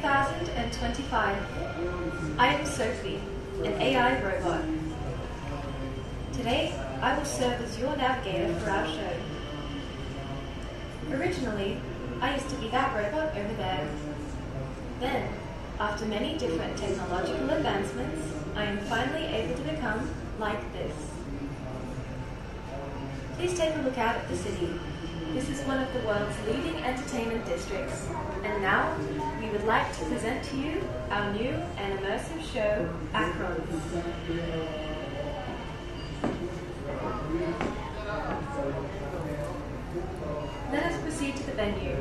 2025. I am Sophie, an AI robot. Today, I will serve as your navigator for our show. Originally, I used to be that robot over there. Then, after many different technological advancements, I am finally able to become like this. Please take a look out at the city. This is one of the world's leading entertainment districts. And now, we would like to present to you our new and immersive show, Acrons. Let us proceed to the venue.